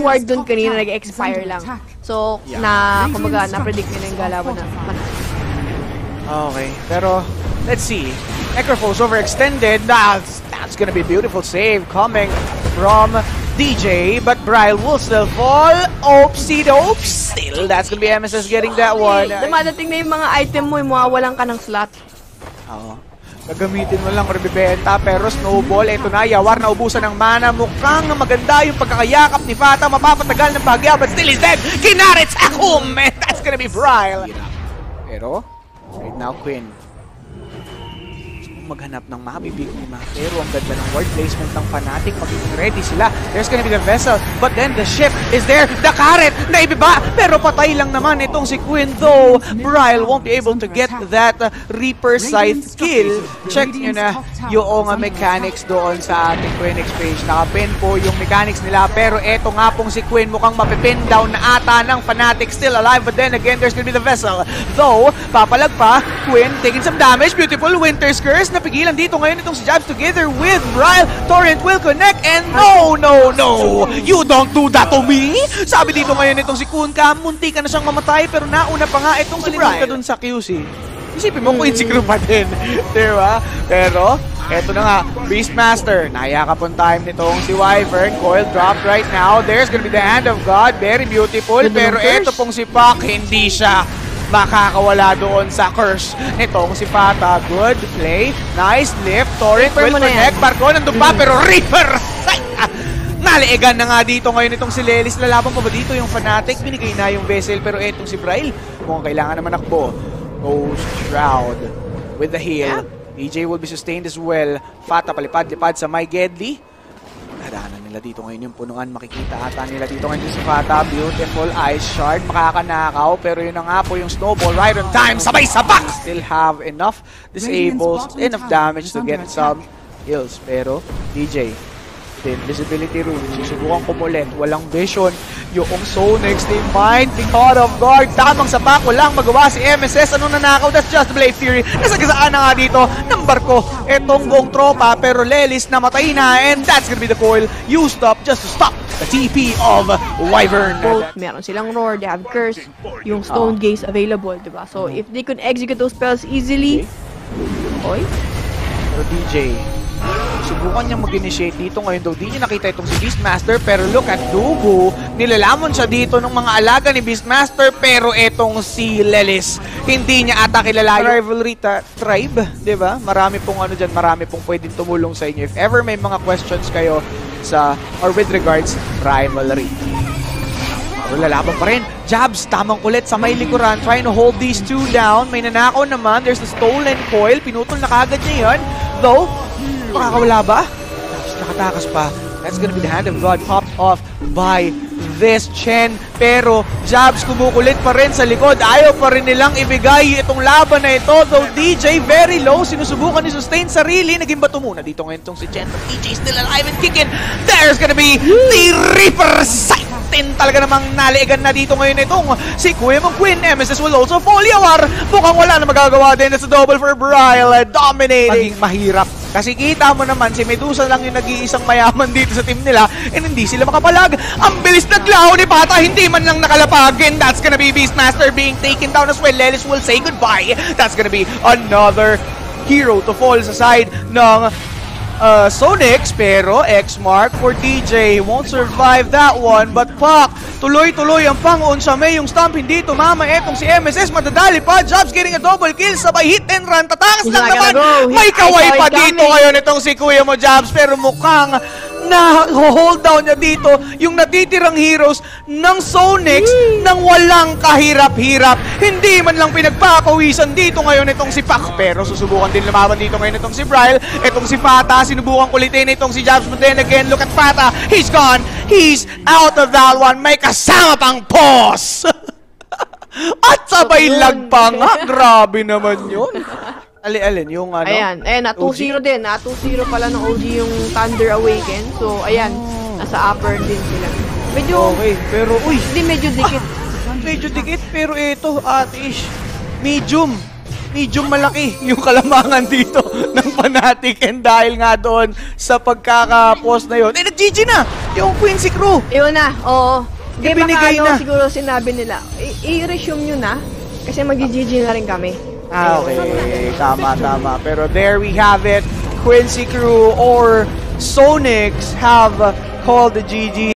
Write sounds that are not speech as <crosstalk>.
yung ward dun kanina nag-expire lang. So, Yeah. na, kumbaga, na-predict nila yung galawan na manalo. Okay, pero let's see. Necrophos overextended. That's, that's gonna be a beautiful save coming from DJ, but Bryle will still fall. Oopsie dopes. Still, that's gonna be MSS getting that one. Dumadating na yung mga item mo, yung mawawalan ka ng slot. Oo. Gagamitin mo lang rebibenta pero snowball, eto na, Yawar na ubusan ng mana. Mukhang maganda yung pagkakayakap ni Fata. Mapapatagal ng bagya but still is dead. Kinarits Akum! And that's gonna be Bryle. Pero, right now, Quinn. Maghanap ng mabibiktima. Pero ang ganda ng ward placement ng Fnatic. Magiging ready sila. There's gonna be the vessel. But then the ship is there. The carrot na ibiba. Pero patay lang naman itong si Quinn. Though, Bryle won't be able to get that uh, Reaper Scythe kill. Check nyo na yung uh, mechanics doon sa ating Quinn page. Nakapin po yung mechanics nila. Pero eto nga pong si Quinn mukhang mapipin down na ata ng Fnatic still alive. But then again, there's gonna be the vessel. Though, papalag pa. Quinn taking some damage. Beautiful Winter's Curse. Napigilan dito ngayon itong si Jabs together with Bryle. Torrent will connect. And no, no, no. You don't do that to me. Sabi dito ngayon itong si Kunka. Munti ka na siyang mamatay. Pero nauna pa nga itong si Bryle. ka dun sa QC. Isipin mo, Queen Secret pa din. <laughs> diba? Pero, eto na nga, Beastmaster. Nayakap on time nitong si Wyvern. Coil dropped right now. There's gonna be the hand of God. Very beautiful. Pero eto pong si Pak, hindi siya makakawala doon sa curse nitong si Fata. Good play. Nice lift. Torrent will connect. Barco nandun pa, pero Reaper! <laughs> Ah, Naliigan na nga dito ngayon itong si Lelis. Lalaban pa ba dito yung Fnatic? Binigay na yung Vessel. Pero etong si Bryle, mukhang kailangan naman akbo. Ghost Shroud with the heal. DJ will be sustained as well. Fata palipad-lipad sa My Gedli. Nila dito ngayon yung punuan. Makikita ata nila dito ngayon si Fata. Beautiful Ice Shard. Makakanakaw. Pero yun na nga po yung Snowball right on time. Sabay sabak! Still have enough disables, enough damage to get some kills. Pero DJ, din visibility room. Susubukan kumulit. Walang vision. Yung Sonex, they might be caught off guard. Tamang sapak. Walang magawa si MSS. Ano nanakaw? That's just Blade Fury. Nasagasaan na nga dito ng barko. Etong buong tropa. Pero Lelis namatay na. And that's gonna be the coil used up just to stop the TP of Wyvern. Both, meron silang roar, they have curse, yung stone gaze available, di ba? So, if they could execute those spells easily, oy, Pero DJ, subukan niyang mag-initiate dito ngayon daw. Di niya nakita itong si Beastmaster pero look at Dubu. Nilalamon siya dito ng mga alaga ni Beastmaster pero etong si Lelis. Hindi niya ata kilala yung rivalry tribe, ba? Marami pong ano dyan, marami pong pwedeng tumulong sa inyo. If ever may mga questions kayo sa or with regards rivalry. Pero lalaban pa rin. Jabs, tamang kulit sa may likuran. Trying to hold these two down. May nanakaw naman. There's the stolen coil. Pinutol na kagad niya yun. Though, makakawala ba? Nakatakas pa. That's gonna be the hand of God popped off by this Chen. Pero Jabs kumukulit pa rin sa likod. Ayaw pa rin nilang ibigay itong laban na ito. Though DJ very low. Sinusubukan ni sustain sarili. Naging bato muna dito ngayon itong si Chen. But DJ still alive and kicking. There's gonna be the Reaper Sight. Tin talaga namang naliigan na dito ngayon itong si Kuya mong Queen. MSS will also fall. Yawar, mukhang wala na magagawa din. It's a double for Bryle. Dominating. mahirap. Kasi kita mo naman, si Medusa lang yung nag-iisang mayaman dito sa team nila and hindi sila makapalag. Ang bilis naglaho ni Pata, hindi man lang nakalapag. And that's gonna be Beastmaster being taken down as well. Lelis will say goodbye. That's gonna be another hero to fall sa side ng uh, Sonix, pero X-Mark for DJ won't survive that one. But Pak, tuloy-tuloy ang pang-on sa May. Yung stomp hindi tumama. Etong si MSS, madadali pa. Jobs getting a double kill. Sabay hit and run. Tatakas lang naman. May kaway pa it dito ngayon itong si Kuya mo, Jobs. Pero mukhang na hold down niya dito yung natitirang heroes ng Sonix nang walang kahirap-hirap. Hindi man lang pinagpapawisan dito ngayon itong si Pak. Pero susubukan din lumaban dito ngayon itong si Bryle. Itong si Fata, sinubukan kulitin itong si Jabs. But then again, look at Fata. He's gone. He's out of that one. May kasama pang pause. <laughs> at sabay Yun. lag pa nga. Grabe naman yun. Ali-alin, yung ano? ayan, ayan, na 2-0 din, na 2-0 pala ng OG yung Thunder Awaken. So, ayan, nasa upper din sila. Medyo, Okay, pero uy, hindi medyo dikit. <laughs> medyo dikit pero ito, atish, medium. medyo malaki <laughs> yung kalamangan dito <laughs> ng Fnatic and dahil nga doon sa pagkaka-post na yun, eh nag-GG na yung Quincy Crew. Yun na, oo. Di ba ano, na. siguro sinabi nila, i-resume nyo na. Kasi mag-GG na rin kami. Ah, okay. Tama, tama. Pero there we have it. Quincy Crew or Sonics have called the GG.